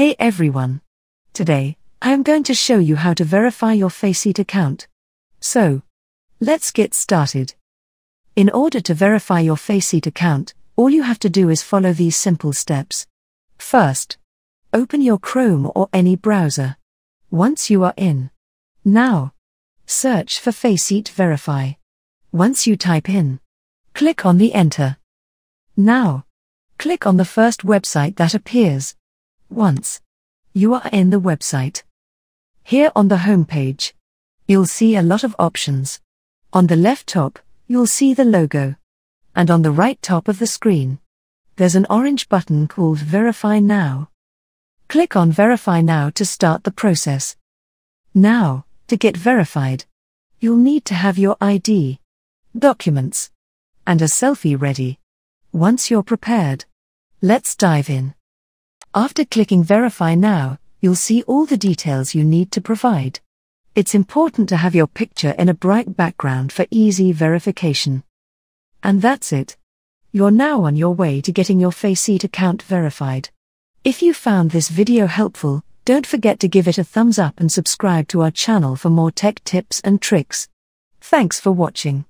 Hey everyone! Today, I am going to show you how to verify your Faceit account. So, let's get started. In order to verify your Faceit account, all you have to do is follow these simple steps. First, open your Chrome or any browser. Once you are in, now, search for Faceit Verify. Once you type in, click on the Enter. Now, click on the first website that appears. Once you are in the website, here on the home page, you'll see a lot of options. On the left top, you'll see the logo. And on the right top of the screen, there's an orange button called Verify Now. Click on Verify Now to start the process. Now, to get verified, you'll need to have your ID, documents, and a selfie ready. Once you're prepared, let's dive in. After clicking Verify Now, you'll see all the details you need to provide. It's important to have your picture in a bright background for easy verification. And that's it. You're now on your way to getting your Faceit account verified. If you found this video helpful, don't forget to give it a thumbs up and subscribe to our channel for more tech tips and tricks. Thanks for watching.